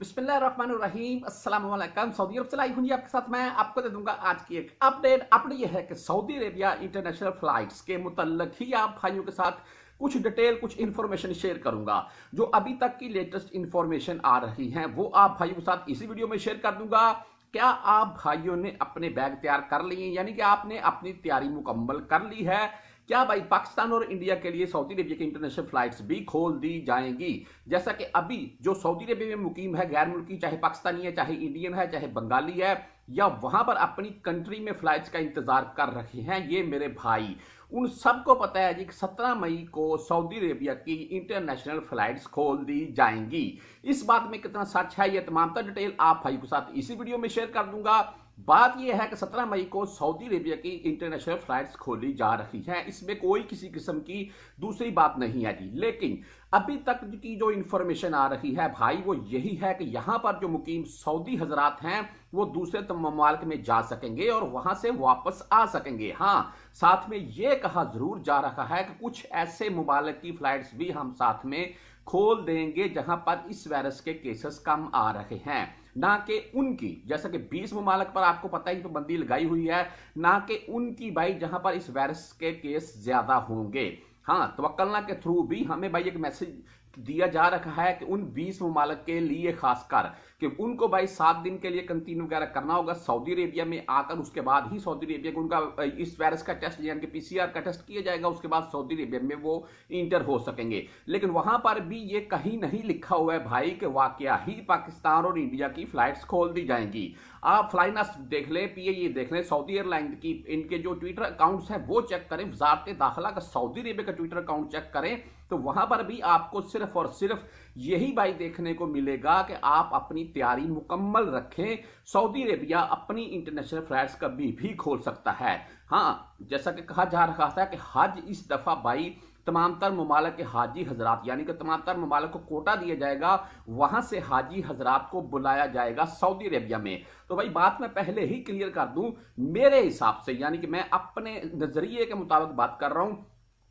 अस्सलाम सऊदी अरब से लाई हूँ आपके साथ मैं आपको दे दूँगा आज की एक अपडेट। अपडेट यह है कि सऊदी अरेबिया इंटरनेशनल फ्लाइट्स के मुतल्लक ही आप भाइयों के साथ कुछ डिटेल, कुछ इंफॉर्मेशन शेयर करूँगा। जो अभी तक की लेटेस्ट इंफॉर्मेशन आ रही है, वो आप भाइयों के साथ इसी वीडियो में शेयर कर दूँगा। क्या आप भाइयों ने अपने बैग तैयार कर लिए यानी कि आपने अपनी तैयारी मुकम्मल कर ली है? क्या भाई पाकिस्तान और इंडिया के लिए सऊदी अरेबिया की इंटरनेशनल फ्लाइट्स भी खोल दी जाएँगी? जैसा कि अभी जो सऊदी अरेबिया में मुकीम है गैर मुल्की चाहे पाकिस्तानी है, चाहे इंडियन है, चाहे बंगाली है, या वहाँ पर अपनी कंट्री में फ्लाइट्स का इंतज़ार कर रहे हैं, ये मेरे भाई। उन सबको पता है जी कि सत्रह मई को सऊदी अरेबिया की इंटरनेशनल फ्लाइट्स खोल दी जाएँगी। इस बात में कितना सच है, ये तमाम डिटेल आप भाई के साथ इसी वीडियो में शेयर कर दूँगा। बात यह है कि 17 मई को सऊदी अरेबिया की इंटरनेशनल फ्लाइट्स खोली जा रही हैं। इसमें कोई किसी किस्म की दूसरी बात नहीं जी। लेकिन अभी तक की जो इंफॉर्मेशन आ रही है भाई, वो यही है कि यहाँ पर जो मुकीम सऊदी हजरात हैं, वो दूसरे ममालिक में जा सकेंगे और वहाँ से वापस आ सकेंगे। हाँ साथ में ये कहा ज़रूर जा रहा है कि कुछ ऐसे ममालिक की फ्लाइट्स भी हम साथ में खोल देंगे जहाँ पर इस वायरस के केसेस कम आ रहे हैं। ना कि उनकी। जैसा कि 20 ममालक पर आपको पता ही पाबंदी लगाई हुई है, ना कि उनकी भाई जहाँ पर इस वायरस के केस ज़्यादा होंगे। हाँ तवक्लना के थ्रू भी हमें भाई एक मैसेज दिया जा रखा है कि उन 20 ममालक के लिए खासकर कि उनको भाई सात दिन के लिए कंटीन वगैरह करना होगा। सऊदी अरेबिया में आकर उसके बाद ही सऊदी अरेबिया को उनका इस वायरस का टेस्ट यानी कि पीसीआर का टेस्ट किया जाएगा। उसके बाद सऊदी अरेबिया में वो इंटर हो सकेंगे। लेकिन वहाँ पर भी ये कहीं नहीं लिखा हुआ है भाई कि वाकया ही पाकिस्तान और इंडिया की फ्लाइट्स खोल दी जाएँगी। आप फ्लाइनस देख लें, पी ये देख लें, सऊदी एयरलाइन की, इनके जो ट्विटर अकाउंट्स हैं वो चेक करें वजारत दाखिला का सऊदी अरेबिया का ट्विटर अकाउंट चेक करें तो वहाँ पर भी आपको सिर्फ़ और सिर्फ़ यही भाई देखने को मिलेगा कि आप अपनी तैयारी मुकम्मल रखें। सऊदी अरेबिया अपनी इंटरनेशनल फ्लाइट्स कभी भी खोल सकता है। हाँ जैसा कि कहा जा रहा था कि हज इस दफ़ा भाई तमाम तर ममालक के हाजी हजरात, यानी कि तमाम तर ममालक को कोटा दिया जाएगा, वहाँ से हाजी हजरात को बुलाया जाएगा सऊदी अरेबिया में। तो भाई, बात मैं पहले ही क्लियर कर दूँ, मेरे हिसाब से, यानी कि मैं अपने नज़रिए के मुताबिक बात कर रहा हूँ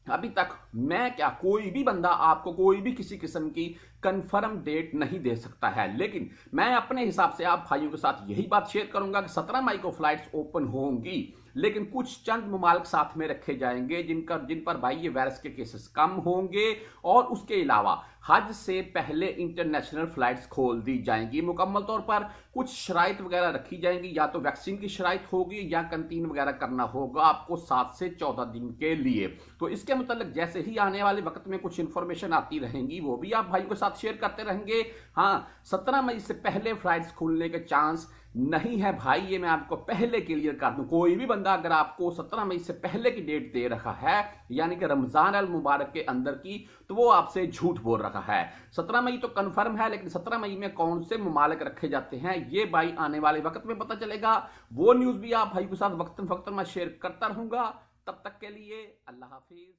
अभी तक मैं क्या कोई भी बंदा आपको कोई भी किसी किस्म की कंफर्म डेट नहीं दे सकता है। लेकिन मैं अपने हिसाब से आप भाइयों के साथ यही बात शेयर करूँगा कि 17 मई को फ्लाइट्स ओपन होंगी। लेकिन कुछ चंद ममालक साथ में रखे जाएँगे, जिनका जिन पर भाई ये वायरस के केसेस कम होंगे, और उसके अलावा हज से पहले इंटरनेशनल फ्लाइट्स खोल दी जाएँगी। मुकम्मल तौर पर कुछ शराइत वगैरह रखी जाएँगी, या तो वैक्सीन की शराइत होगी, या कंटीन वगैरह करना होगा आपको सात से चौदह दिन के लिए। तो इसके मतलब जैसे ही आने वाले वक्त में कुछ इंफॉर्मेशन आती रहेंगी, वो भी आप भाइयों के साथ शेयर करते रहेंगे। हाँ सत्रह मई से पहले फ्लाइट्स खुलने के चांस नहीं है भाई, ये मैं आपको पहले क्लियर कर दूँ। कोई भी बंदा अगर आपको 17 मई से पहले की डेट दे रहा है, यानी कि रमज़ान अल मुबारक के अंदर की तो वो आपसे झूठ बोल रहा है। 17 मई तो कंफर्म है, लेकिन 17 मई में कौन से ममालक रखे जाते हैं, ये भाई आने वाले वक्त में पता चलेगा। वो न्यूज़ भी आप भाई के साथ वक्तन वक्तन मैं शेयर करता रहूँगा। तब तक के लिए अल्लाह हाफिज।